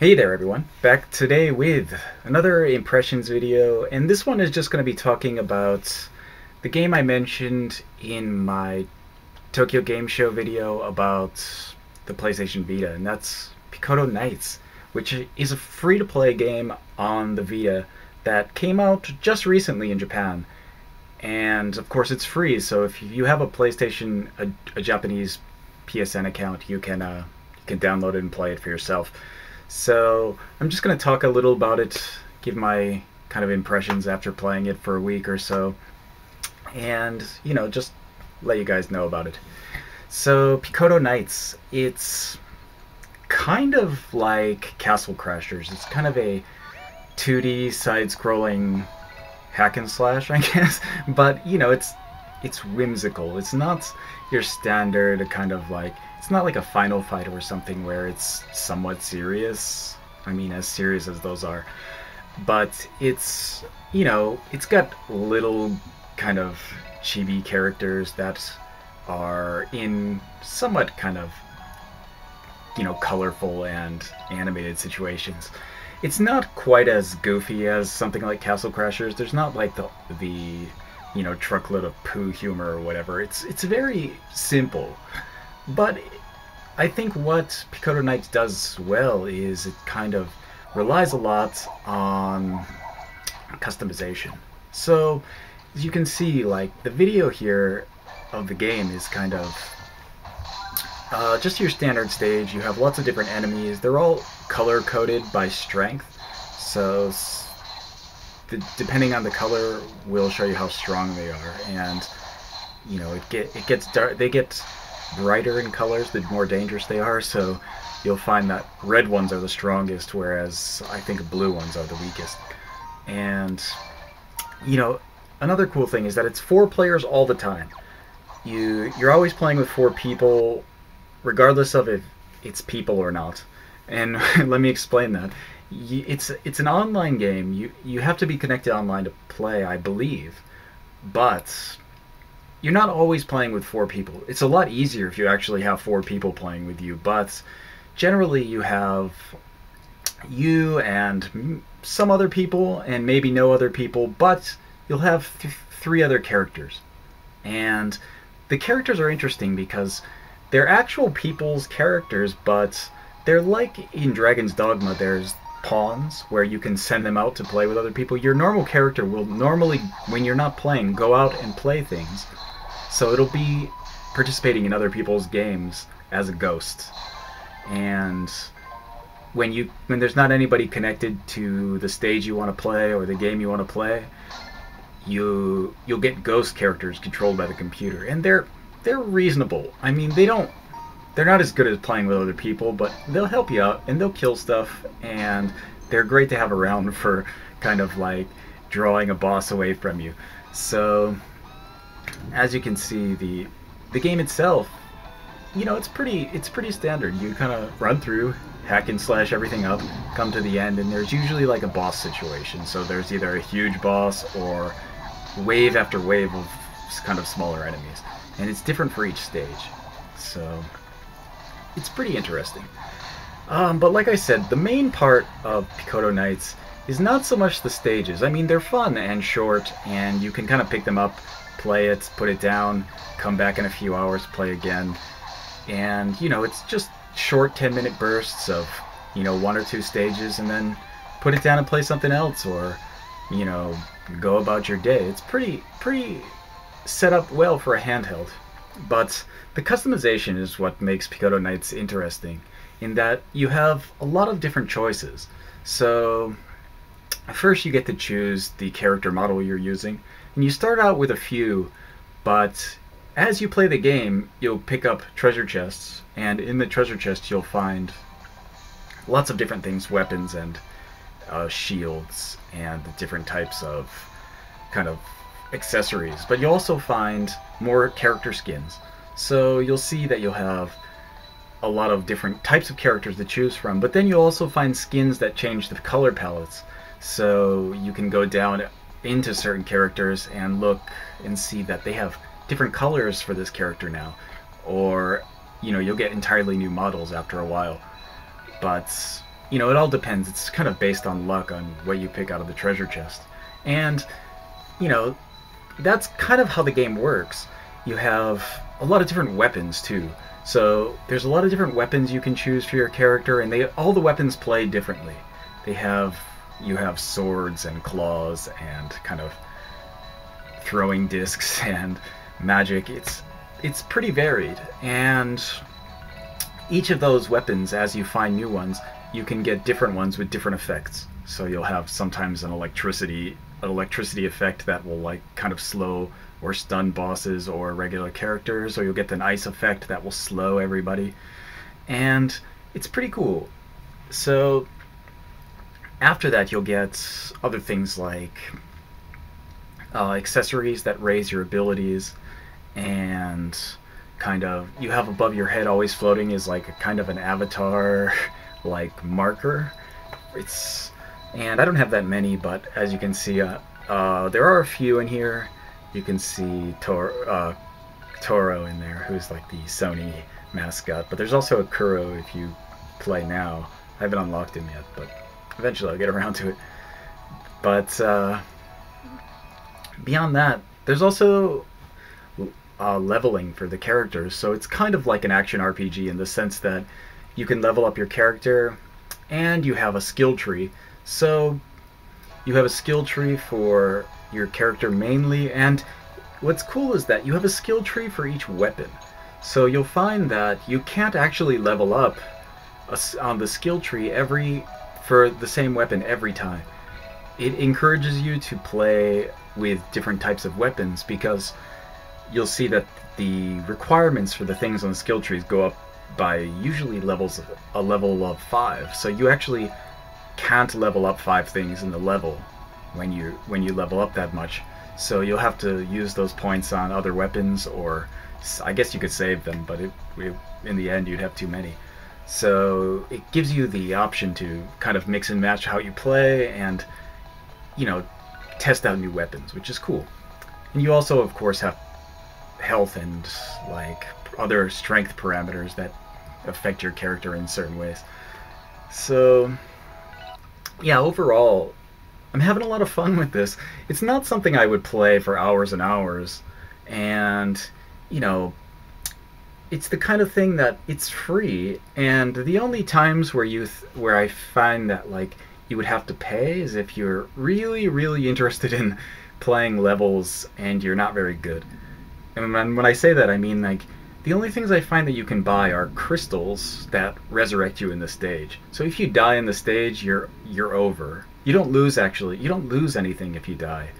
Hey there everyone, back today with another impressions video and this one is just going to be talking about the game I mentioned in my Tokyo Game Show video about the PlayStation Vita and that's Picotto Knights which is a free-to-play game on the Vita that came out just recently in Japan and of course it's free so if you have a PlayStation, a, a Japanese PSN account you can, uh, you can download it and play it for yourself. So I'm just going to talk a little about it, give my kind of impressions after playing it for a week or so, and, you know, just let you guys know about it. So, Picotto Knights, it's kind of like Castle Crashers. It's kind of a 2D side-scrolling hack and slash, I guess. But, you know, it's it's whimsical. It's not your standard kind of like it's not like a final fight or something where it's somewhat serious. I mean, as serious as those are. But it's, you know, it's got little kind of chibi characters that are in somewhat kind of, you know, colorful and animated situations. It's not quite as goofy as something like Castle Crashers. There's not like the the you know truckload of poo humor or whatever. It's it's very simple. But I think what Picotto Knights does well is it kind of relies a lot on customization. So, as you can see, like, the video here of the game is kind of uh, just your standard stage. You have lots of different enemies. They're all color-coded by strength. So, depending on the color, will show you how strong they are. And, you know, it get it gets dark. They get brighter in colors, the more dangerous they are. So you'll find that red ones are the strongest, whereas I think blue ones are the weakest. And, you know, another cool thing is that it's four players all the time. You, you're always playing with four people, regardless of if it's people or not. And let me explain that. It's it's an online game. You you have to be connected online to play, I believe. But you're not always playing with four people. It's a lot easier if you actually have four people playing with you, but generally you have you and some other people and maybe no other people, but you'll have th three other characters. And the characters are interesting because they're actual people's characters, but they're like in Dragon's Dogma, there's pawns where you can send them out to play with other people. Your normal character will normally, when you're not playing, go out and play things. So it'll be participating in other people's games as a ghost. And when you when there's not anybody connected to the stage you want to play or the game you want to play, you you'll get ghost characters controlled by the computer. And they're they're reasonable. I mean, they don't they're not as good as playing with other people, but they'll help you out and they'll kill stuff and they're great to have around for kind of like drawing a boss away from you. So as you can see, the the game itself, you know, it's pretty it's pretty standard. You kind of run through, hack and slash everything up, come to the end, and there's usually like a boss situation. So there's either a huge boss or wave after wave of kind of smaller enemies, and it's different for each stage. So it's pretty interesting. Um, but like I said, the main part of Picotto Knights is not so much the stages. I mean, they're fun and short, and you can kind of pick them up play it, put it down, come back in a few hours, play again. And, you know, it's just short 10 minute bursts of, you know, one or two stages and then put it down and play something else or, you know, go about your day. It's pretty, pretty set up well for a handheld. But the customization is what makes Picotto Knights interesting in that you have a lot of different choices. So first you get to choose the character model you're using and you start out with a few, but as you play the game, you'll pick up treasure chests, and in the treasure chest you'll find lots of different things, weapons and uh, shields, and different types of kind of accessories. But you'll also find more character skins. So you'll see that you'll have a lot of different types of characters to choose from, but then you'll also find skins that change the color palettes. So you can go down into certain characters and look and see that they have different colors for this character now. Or, you know, you'll get entirely new models after a while. But, you know, it all depends. It's kind of based on luck on what you pick out of the treasure chest. And, you know, that's kind of how the game works. You have a lot of different weapons too. So there's a lot of different weapons you can choose for your character, and they all the weapons play differently. They have you have swords and claws and kind of throwing discs and magic. It's it's pretty varied, and each of those weapons, as you find new ones, you can get different ones with different effects. So you'll have sometimes an electricity an electricity effect that will like kind of slow or stun bosses or regular characters, or you'll get an ice effect that will slow everybody. And it's pretty cool. So after that, you'll get other things like uh, accessories that raise your abilities, and kind of you have above your head always floating is like a kind of an avatar like marker. It's and I don't have that many, but as you can see, uh, uh, there are a few in here. You can see Tor uh, Toro in there, who's like the Sony mascot. But there's also a Kuro if you play now. I haven't unlocked him yet, but eventually I'll get around to it. But uh, beyond that, there's also uh, leveling for the characters. So it's kind of like an action RPG in the sense that you can level up your character and you have a skill tree. So you have a skill tree for your character mainly, and what's cool is that you have a skill tree for each weapon. So you'll find that you can't actually level up on the skill tree every for the same weapon every time. It encourages you to play with different types of weapons because you'll see that the requirements for the things on the skill trees go up by usually levels of a level of five. So you actually can't level up five things in the level when you when you level up that much. So you'll have to use those points on other weapons, or I guess you could save them, but it, it, in the end you'd have too many. So it gives you the option to kind of mix and match how you play, and you know, test out new weapons, which is cool. And you also, of course, have health and like other strength parameters that affect your character in certain ways. So yeah, overall, I'm having a lot of fun with this. It's not something I would play for hours and hours, and you know, it's the kind of thing that it's free, and the only times where you where I find that like you would have to pay is if you're really really interested in playing levels and you're not very good. And when, when I say that, I mean like the only things I find that you can buy are crystals that resurrect you in the stage. So if you die in the stage, you're you're over. You don't lose actually. You don't lose anything if you die.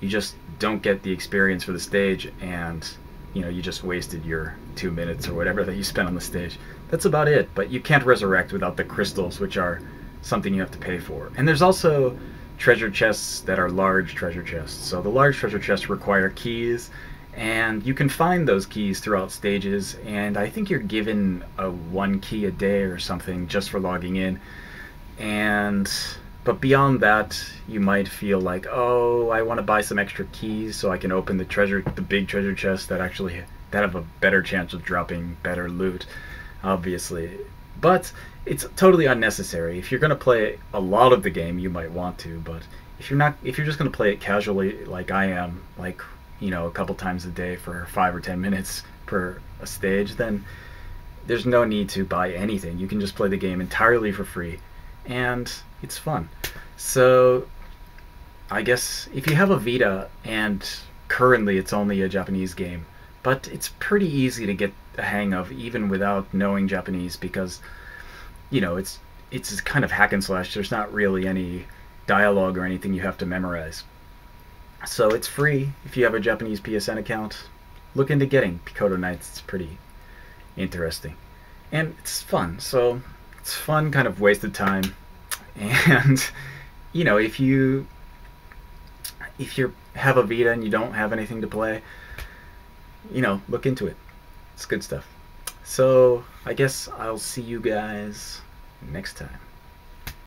You just don't get the experience for the stage and you know, you just wasted your 2 minutes or whatever that you spent on the stage. That's about it, but you can't resurrect without the crystals which are something you have to pay for. And there's also treasure chests that are large treasure chests. So the large treasure chests require keys and you can find those keys throughout stages and i think you're given a one key a day or something just for logging in. And but beyond that you might feel like oh i want to buy some extra keys so i can open the treasure the big treasure chest that actually that have a better chance of dropping better loot obviously. But it's totally unnecessary. If you're going to play a lot of the game you might want to but if you're not if you're just going to play it casually like i am like you know, a couple times a day for five or ten minutes per a stage, then there's no need to buy anything. You can just play the game entirely for free, and it's fun. So, I guess if you have a Vita, and currently it's only a Japanese game, but it's pretty easy to get a hang of even without knowing Japanese because, you know, it's it's kind of hack and slash. There's not really any dialogue or anything you have to memorize. So it's free if you have a Japanese PSN account. Look into getting Picotto Knights. It's pretty interesting. And it's fun. So it's fun, kind of wasted time. And, you know, if you if you have a Vita and you don't have anything to play, you know, look into it. It's good stuff. So I guess I'll see you guys next time.